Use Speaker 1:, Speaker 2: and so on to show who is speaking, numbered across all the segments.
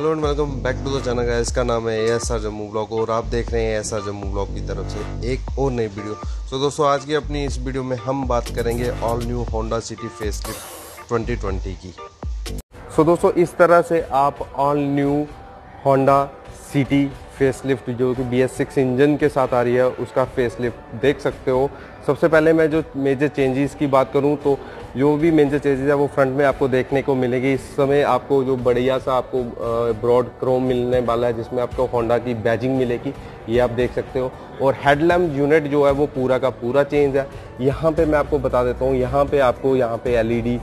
Speaker 1: And welcome back to the channel का इसका नाम है एस आर जम्मू ब्लॉग और आप देख रहे हैं एस आर जम्मू ब्लॉग की तरफ़ से एक और नई वीडियो। सो so, दोस्तों आज की अपनी इस वीडियो में हम बात करेंगे all new Honda City face lift 2020 की। सो so, दोस्तों इस तरह से आप all new Honda City face lift जो कि बी एस सिक्स इंजन के साथ आ रही है, उसका फेस लिफ्ट देख सकते हो। सबसे पहले मैं जो मेजर चेंजेस की बात करूँ तो जो भी मेजर चेंजेस है, वो फ्रंट में आपको देखने को मिलेगी। इस समय आपको जो बढ़िया सा आपको ब्रॉड क्रोम मिलने वाला है, जिसमें आपको होंडा की बैजिंग मिलेगी, ये आप देख सकते हो। और हेडलैम्प यूनिट जो है, वो पूरा का पूरा चेंज है। यहाँ पर मैं आपको बता देता हूँ, यहाँ पर आपको, यहाँ पे एलईडी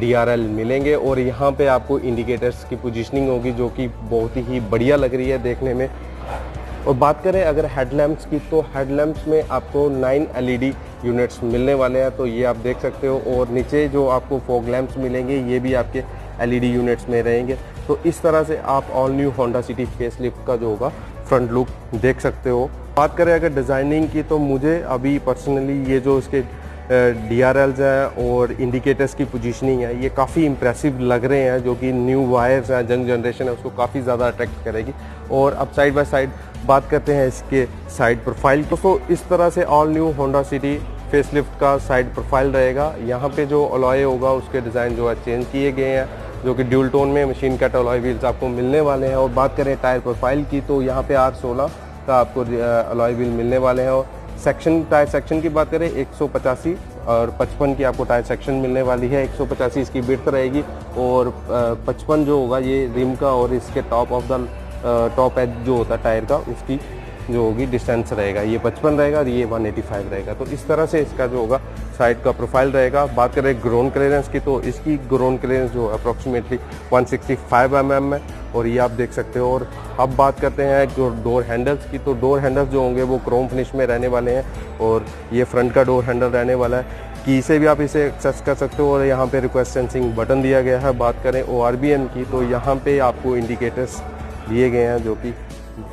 Speaker 1: डीआरएल मिलेंगे, और यहाँ पे आपको इंडिकेटर्स की पोजीशनिंग होगी, जो कि बहुत ही बढ़िया लग रही है देखने में। और बात करें अगर हेडलैम्प्स की तो हेडलैम्प्स में आपको नाइन एलईडी यूनिट्स मिलने वाले हैं तो ये आप देख सकते हो। और नीचे जो आपको फोग लैम्प्स मिलेंगे, ये भी आपके एलईडी यूनिट्स में रहेंगे। तो इस तरह से आप all new Honda City face का जो होगा फ्रंट लुक देख सकते हो। बात करें अगर डिज़ाइनिंग की तो मुझे अभी पर्सनली ये जो इसके डी आर एल्स हैं और इंडिकेटर्स की पोजीशनिंग है, ये काफ़ी इंप्रेसिव लग रहे हैं, जो कि न्यू वायर्स हैं जंग जनरेशन है, उसको काफ़ी ज़्यादा अट्रैक्ट करेगी। और अब साइड बाय साइड बात करते हैं इसके साइड प्रोफ़ाइल तो, तो इस तरह से all new Honda City facelift का साइड प्रोफ़ाइल रहेगा। यहाँ पे जो अलॉय होगा उसके डिज़ाइन जो है चेंज किए गए हैं जो कि ड्यूल टोन में मशीन कट अलॉय व्हील्स आपको मिलने वाले हैं। और बात करें टायर प्रोफ़ाइल की तो यहाँ पे आर सोलह का आपको अलॉय व्हील मिलने वाले हैं। और सेक्शन टायर सेक्शन की बात करें एक सौ पचासी और 55 की आपको टायर सेक्शन मिलने वाली है। 185 इसकी बिर्थ रहेगी। और 55 जो होगा ये रिम का और इसके top of the top edge जो होता है टायर का, उसकी जो होगी डिस्टेंस रहेगा। ये पचपन रहेगा और ये 185 रहेगा। तो इस तरह से इसका जो होगा साइड का प्रोफ़ाइल रहेगा। बात करें ग्रोन क्लियरेंस की तो इसकी ग्रोन क्लियरेंस जो अप्रोक्सीमेटली 165 एम mm है और ये आप देख सकते हो। और अब बात करते हैं जो डोर हैंडल्स की तो डोर हैंडल्स जो होंगे, वो क्रोम फिनिश में रहने वाले हैं। और ये फ्रंट का डोर हैंडल रहने वाला है। की से भी आप इसे एक्सेस कर सकते हो, और यहाँ पे रिक्वेस्ट सेंसिंग बटन दिया गया है। बात करें ओआरबीएन की तो यहाँ पे आपको इंडिकेटर्स दिए गए हैं, जो कि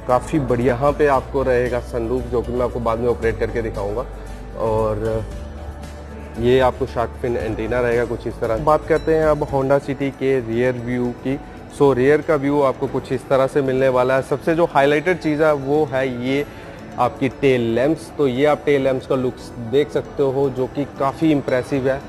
Speaker 1: काफ़ी बढ़िया। यहाँ पे आपको रहेगा सनरूफ जो कि मैं आपको बाद में ऑपरेट करके दिखाऊँगा। और ये आपको शार्क फिन एंटीना रहेगा कुछ इस तरह। बात करते हैं अब होंडा सिटी के रियर व्यू की। सो रियर का व्यू आपको कुछ इस तरह से मिलने वाला है। सबसे जो हाईलाइटेड चीज़ है, वो है ये आपकी टेल लैम्प्स तो ये आप टेल लैम्प्स का लुक्स देख सकते हो, जो कि काफ़ी इम्प्रेसिव है।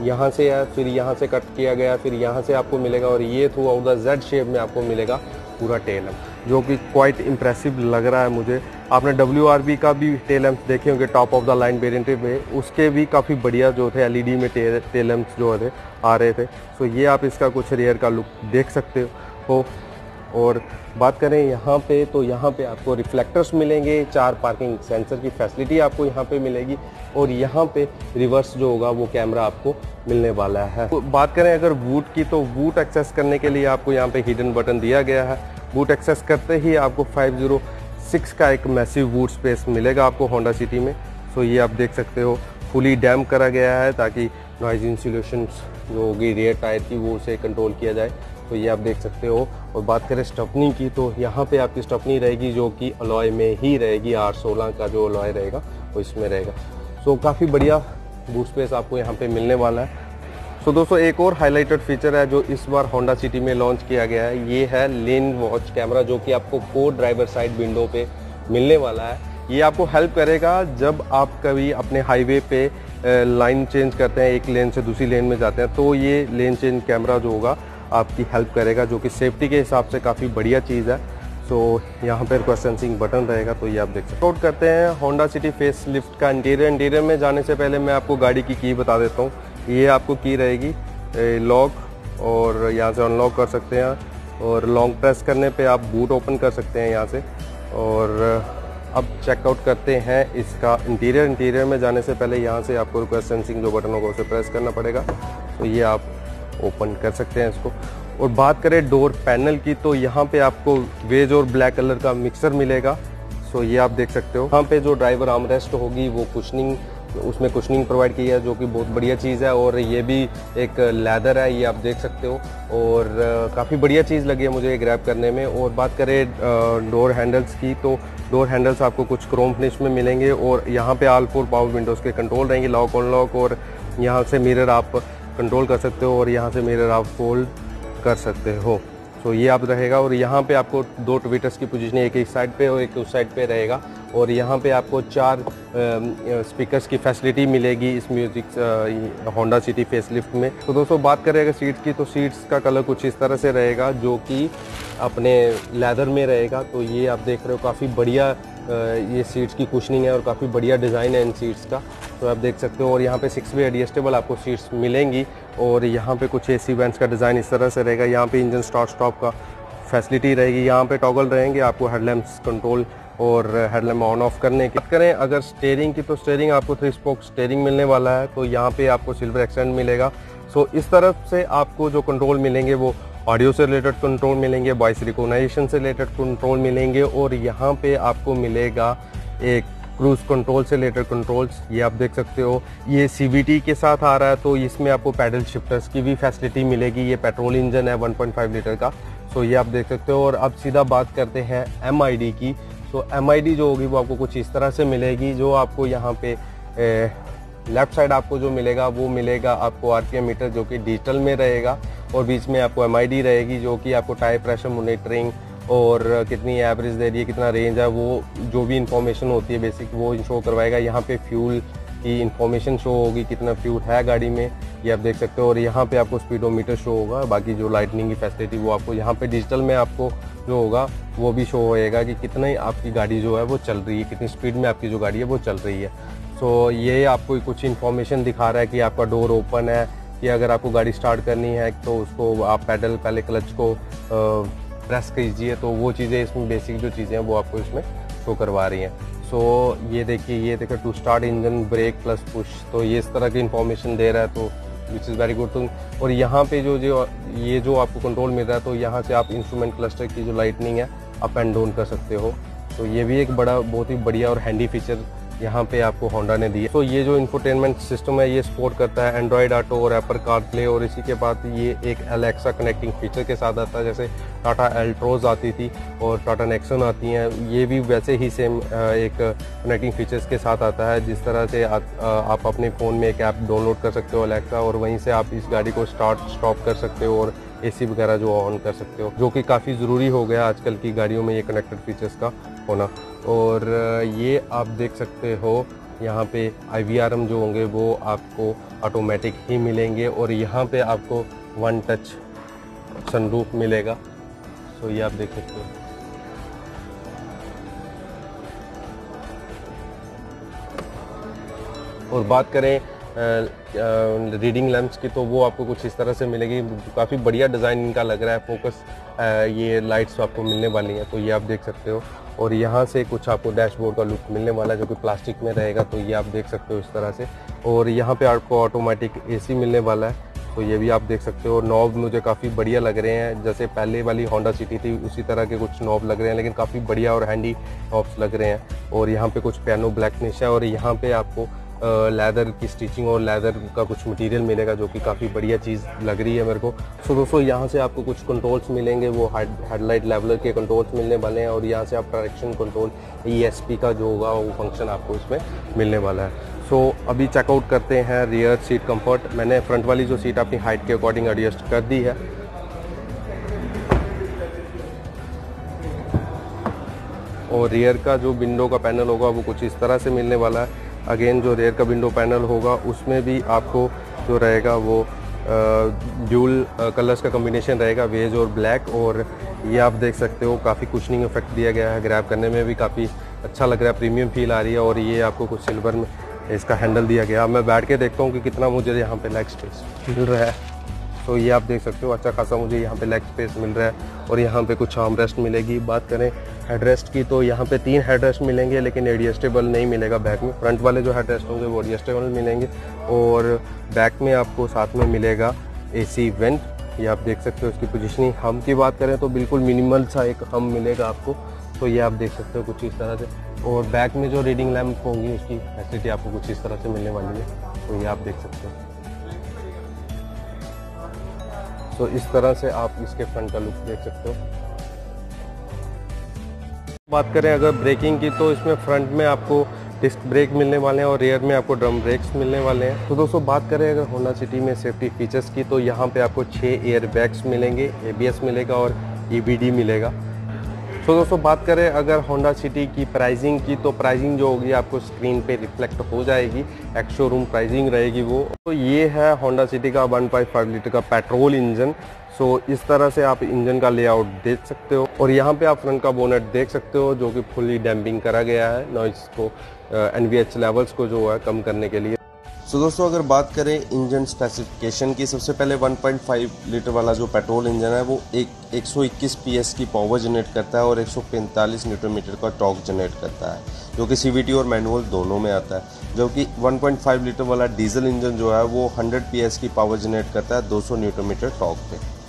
Speaker 1: यहाँ से है, फिर यहाँ से कट किया गया, फिर यहाँ से आपको मिलेगा। और ये throughout the Z shape में आपको मिलेगा। पूरा टेल एम जो कि क्वाइट इम्प्रेसिव लग रहा है मुझे। आपने डब्ल्यूआरबी का भी टेल एम्स देखे होंगे top of the line variant में। उसके भी काफ़ी बढ़िया जो थे एलईडी में टेल लैम्प्स जो थे, आ रहे थे। सो ये आप इसका कुछ रेयर का लुक देख सकते हो। और बात करें यहाँ पे तो यहाँ पे आपको रिफ्लेक्टर्स मिलेंगे, चार पार्किंग सेंसर की फैसिलिटी आपको यहाँ पे मिलेगी और यहाँ पे रिवर्स जो होगा, वो कैमरा आपको मिलने वाला है। तो बात करें अगर बूट की तो बूट एक्सेस करने के लिए आपको यहाँ पे हिडन बटन दिया गया है। बूट एक्सेस करते ही आपको 506 का एक मैसिव बूट स्पेस मिलेगा आपको होंडा सिटी में। सो ये आप देख सकते हो फुली डैम करा गया है ताकि नॉइज़ इंसुलेशन जो होगी रेयर टायर की, वो उसे कंट्रोल किया जाए। तो ये आप देख सकते हो। और बात करें स्टपनी की तो यहाँ पे आपकी स्टपनी रहेगी जो कि अलॉय में ही रहेगी आर सोलह का जो अलॉय रहेगा वो इसमें रहेगा। सो काफ़ी बढ़िया बूट स्पेस आपको यहाँ पे मिलने वाला है। सो so, दोस्तों एक और हाईलाइटेड फीचर है जो इस बार होंडा सिटी में लॉन्च किया गया है। ये है लेन वॉच कैमरा जो कि आपको को ड्राइवर साइड विंडो पे मिलने वाला है। ये आपको हेल्प करेगा जब आप कभी अपने हाईवे पे लाइन चेंज करते हैं एक लेन से दूसरी लेन में जाते हैं तो ये लेन चेंज कैमरा जो होगा आपकी हेल्प करेगा जो कि सेफ्टी के हिसाब से काफ़ी बढ़िया चीज़ है। So, यहाँ पर रिक्वेस्ट सेंसिंग बटन रहेगा तो ये आप देख सकते करते हैं होंडा सिटी फेस लिफ्ट का इंटीरियर इंटीरियर में जाने से पहले मैं आपको गाड़ी की की बता देता हूँ। ये आपको की रहेगी लॉक और यहाँ से अनलॉक कर सकते हैं। और लॉन्ग प्रेस करने पे आप बूट ओपन कर सकते हैं यहाँ से। और अब चेकआउट करते हैं इसका इंटीरियर इंटीरियर में जाने से पहले यहाँ से आपको रिक्वेस्ट सेंसिंग जो बटन होगा उसे प्रेस करना पड़ेगा। तो ये आप ओपन कर सकते हैं इसको। और बात करें डोर पैनल की तो यहाँ पे आपको वेज और ब्लैक कलर का मिक्सर मिलेगा। सो ये आप देख सकते हो। यहाँ पे जो ड्राइवर आर्मरेस्ट होगी, वो कुशनिंग, उसमें कुशनिंग प्रोवाइड की है, जो कि बहुत बढ़िया चीज़ है। और ये भी एक लेदर है, ये आप देख सकते हो। और काफ़ी बढ़िया चीज़ लगी है मुझे ग्रैब करने में। और बात करें डोर हैंडल्स की तो डोर हैंडल्स आपको कुछ क्रोम फिनिश में मिलेंगे। और यहाँ पे आल फोर पावर विंडोज़ के कंट्रोल रहेंगे लॉक ऑन लॉक और यहाँ से मिरर आप कंट्रोल कर सकते हो और यहाँ से मिरर आप फोल्ड कर सकते हो। सो ये आप रहेगा और यहाँ पे आपको दो ट्विटर्स की पोजीशन एक एक साइड पे और एक उस साइड पे रहेगा। और यहाँ पे आपको चार स्पीकर्स की फैसिलिटी मिलेगी इस म्यूज़िक होंडा सिटी फेसलिफ्ट में। तो दोस्तों, बात करें अगर सीट्स की तो सीट्स का कलर कुछ इस तरह से रहेगा, जो कि अपने लेदर में रहेगा। तो ये आप देख रहे हो, काफ़ी बढ़िया ये सीट्स की कुशनिंग है और काफ़ी बढ़िया डिज़ाइन है इन सीट्स का। तो आप देख सकते हो और यहाँ पे सिक्स वे एडजस्टेबल आपको सीट्स मिलेंगी और यहाँ पे कुछ ए सी वैंस का डिज़ाइन इस तरह से रहेगा। यहाँ पे इंजन स्टार्ट स्टॉप का फैसिलिटी रहेगी। यहाँ पे टॉगल रहेंगे, आपको हेडलैम्प्स कंट्रोल और हेडलैम्प ऑन ऑफ़ करने की बात करें, अगर स्टेयरिंग की तो स्टेयरिंग आपको थ्री स्पोक स्टेयरिंग मिलने वाला है। तो यहाँ पे आपको सिल्वर एक्सेंट मिलेगा। सो इस तरफ़ से आपको जो कंट्रोल मिलेंगे वो ऑडियो से रिलेटेड कंट्रोल मिलेंगे, वॉइस रिकोनाइजेशन से रिलेटेड कंट्रोल मिलेंगे और यहाँ पे आपको मिलेगा एक क्रूज कंट्रोल से रिलेटेड कंट्रोल्स। ये आप देख सकते हो। ये सी के साथ आ रहा है तो इसमें आपको पैडल शिफ्टर्स की भी फैसिलिटी मिलेगी। ये पेट्रोल इंजन है 1.5 लीटर का सो ये आप देख सकते हो। और अब सीधा बात करते हैं एमआईडी की। तो एम जो होगी, वो आपको कुछ इस तरह से मिलेगी, जो आपको यहाँ पे लेफ़्ट साइड आपको जो मिलेगा, वो मिलेगा आपको आरपीएम मीटर, जो कि डिजिटल में रहेगा। और बीच में आपको एमआईडी रहेगी जो कि आपको टायर प्रेशर मोनिटरिंग और कितनी एवरेज दे रही है, कितना रेंज है, वो जो भी इंफॉर्मेशन होती है बेसिक वो शो करवाएगा। यहाँ पे फ्यूल की इंफॉर्मेशन शो होगी, कितना फ्यूल है गाड़ी में, ये आप देख सकते हो। और यहाँ पे आपको स्पीडोमीटर शो होगा, बाकी जो लाइटनिंग की फैसिलिटी वो आपको यहाँ पे डिजिटल में आपको जो होगा, वो भी शो होएगा कि कितना आपकी गाड़ी जो है वो चल रही है, कितनी स्पीड में आपकी जो गाड़ी है वो चल रही है। सो ये आपको कुछ इन्फॉर्मेशन दिखा रहा है कि आपका डोर ओपन है कि अगर आपको गाड़ी स्टार्ट करनी है तो उसको आप पैडल पहले क्लच को प्रेस कीजिए तो वो चीज़ें इसमें बेसिक जो चीज़ें हैं वो आपको इसमें शो करवा रही हैं। सो so, ये देखिए ये देखिए to start engine brake plus push तो ये इस तरह की इन्फॉर्मेशन दे रहा है तो which is very good thing और यहाँ पे जो जो ये जो आपको कंट्रोल मिल रहा है तो यहाँ से आप इंस्ट्रूमेंट क्लस्टर की जो लाइटनिंग है अप एंड डाउन कर सकते हो। तो ये भी एक बड़ा बहुत ही बढ़िया और हैंडी फीचर यहाँ पे आपको होंडा ने दी तो ये जो इंफोटेनमेंट सिस्टम है ये सपोर्ट करता है एंड्रॉयड ऑटो और एपर कार प्ले और इसी के बाद ये एक एलेक्सा कनेक्टिंग फीचर के साथ आता है जैसे टाटा एल्ट्रोज आती थी और टाटा नेक्सन आती हैं। ये भी वैसे ही सेम एक कनेक्टिंग फीचर्स के साथ आता है। जिस तरह से आ, आप अपने फ़ोन में एक ऐप डाउनलोड कर सकते हो अलेक्सा और वहीं से आप इस गाड़ी को स्टार्ट स्टॉप कर सकते हो और एसी वगैरह जो ऑन कर सकते हो जो कि काफ़ी ज़रूरी हो गया आजकल की गाड़ियों में ये कनेक्टेड फीचर्स का। होना। और ये आप देख सकते हो, यहाँ पे आई वी आर एम जो होंगे वो आपको ऑटोमेटिक ही मिलेंगे और यहाँ पे आपको वन टच सनरूफ मिलेगा। तो ये आप देख सकते हो। और बात करें रीडिंग लैंप्स की तो वो आपको कुछ इस तरह से मिलेगी। काफ़ी बढ़िया डिज़ाइन इनका लग रहा है फोकस ये लाइट्स आपको मिलने वाली हैं तो ये आप देख सकते हो। और यहाँ से कुछ आपको डैशबोर्ड का लुक मिलने वाला है जो कि प्लास्टिक में रहेगा तो ये आप देख सकते हो इस तरह से। और यहाँ पे आपको ऑटोमेटिक एसी मिलने वाला है तो ये भी आप देख सकते हो। नॉब मुझे काफ़ी बढ़िया लग रहे हैं, जैसे पहले वाली होंडा सिटी थी, उसी तरह के कुछ नॉब लग रहे हैं, लेकिन काफ़ी बढ़िया और हैंडी नॉब्स लग रहे हैं। और यहाँ पर कुछ पियानो ब्लैकनिश है, और यहाँ पर आपको लेदर की स्टिचिंग और लेदर का कुछ मटेरियल मिलेगा जो कि काफ़ी बढ़िया चीज़ लग रही है मेरे को। सो दोस्तों यहाँ से आपको कुछ कंट्रोल्स मिलेंगे वो हेडलाइट लेवलर के कंट्रोल्स मिलने वाले हैं और यहाँ से आप डायरेक्शन कंट्रोल ईएसपी का जो होगा वो फ़ंक्शन आपको इसमें मिलने वाला है। सो so, अभी चेकआउट करते हैं रियर सीट कंफर्ट मैंने फ्रंट वाली जो सीट अपनी हाइट के अकॉर्डिंग एडजस्ट कर दी है। और रियर का जो विंडो का पैनल होगा वो कुछ इस तरह से मिलने वाला है। अगेन जो रेयर का विंडो पैनल होगा, उसमें भी आपको जो रहेगा वो ड्यूल कलर्स का कम्बिनेशन रहेगा वेज और ब्लैक और ये आप देख सकते हो, काफ़ी कुशनिंग इफ़ेक्ट दिया गया है ग्रैब करने में भी, काफ़ी अच्छा लग रहा है प्रीमियम फील आ रही है और ये आपको कुछ सिल्वर में इसका हैंडल दिया गया। मैं बैठ के देखता हूँ कि कितना मुझे यहाँ पे लेग स्पेस मिल रहा है। तो ये आप देख सकते हो अच्छा खासा मुझे यहाँ पे लेग स्पेस मिल रहा है और यहाँ पे कुछ आर्म रेस्ट मिलेगी। बात करें हेडरेस्ट की तो यहाँ पे तीन हेडरेस्ट मिलेंगे, लेकिन एडजस्टेबल नहीं मिलेगा बैक में। फ्रंट वाले जो हेडरेस्ट होंगे, वो एडजस्टेबल मिलेंगे, और बैक में आपको साथ में मिलेगा एसी वेंट ये आप देख सकते हो इसकी पोजिशनिंग हम की बात करें तो बिल्कुल मिनिमल सा एक हम मिलेगा आपको तो ये आप देख सकते हो कुछ इस तरह से। और बैक में जो रीडिंग लैम्प होंगी, उसकी फैसिलिटी आपको कुछ इस तरह से मिलने वाली है तो ये आप देख सकते हो। तो इस तरह से आप इसके फ्रंट का लुक देख सकते हो। बात करें अगर ब्रेकिंग की तो इसमें फ्रंट में आपको डिस्क ब्रेक मिलने वाले हैं और रेयर में आपको ड्रम ब्रेक्स मिलने वाले हैं। तो दोस्तों, बात करें अगर होंडा सिटी में सेफ्टी फीचर्स की तो यहाँ पे आपको छः एयर बैग्स मिलेंगे एबीएस मिलेगा और ई मिलेगा। तो दोस्तों, बात करें अगर होंडा सिटी की प्राइसिंग की तो प्राइसिंग जो होगी आपको स्क्रीन पे रिफ्लेक्ट हो जाएगी एक्स शोरूम प्राइसिंग रहेगी वो। तो ये है होंडा सिटी का 1.5 लीटर का पेट्रोल इंजन सो so, इस तरह से आप इंजन का लेआउट देख सकते हो। और यहाँ पे आप फ्रंट का बोनेट देख सकते हो जो कि फुली डैम्पिंग करा गया है नॉइस को एनवीएच लेवल्स को जो है कम करने के लिए। सो so, दोस्तों अगर बात करें इंजन स्पेसिफिकेशन की सबसे पहले 1.5 लीटर वाला जो पेट्रोल इंजन है वो एक 121 पीएस की पावर जनरेट करता है और 145 न्यूटन मीटर का टॉक जनरेट करता है जो कि सीवीटी और मैनुअल दोनों में आता है। जबकि 1.5 लीटर वाला डीजल इंजन जो है वो 100 पीएस की पावर जनरेट करता है 200 न्यूटन मीटर टॉक पे।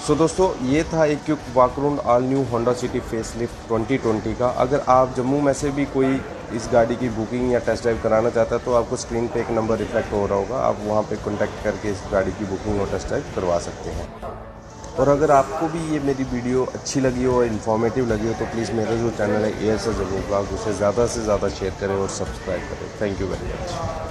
Speaker 1: सो so, दोस्तों ये था एक quick walkaround all new Honda City face lift twenty का। अगर आप जम्मू में से भी कोई इस गाड़ी की बुकिंग या टेस्ट ड्राइव कराना चाहता है तो आपको स्क्रीन पे एक नंबर रिफ्लेक्ट हो रहा होगा। आप वहाँ पे कॉन्टैक्ट करके इस गाड़ी की बुकिंग और टेस्ट ड्राइव करवा सकते हैं। और अगर आपको भी ये मेरी वीडियो अच्छी लगी हो और इन्फॉर्मेटिव लगी हो तो प्लीज़ मेरा जो चैनल है ए एस ज़रूर उसे ज़्यादा से ज़्यादा शेयर करें और सब्सक्राइब करें। Thank you very much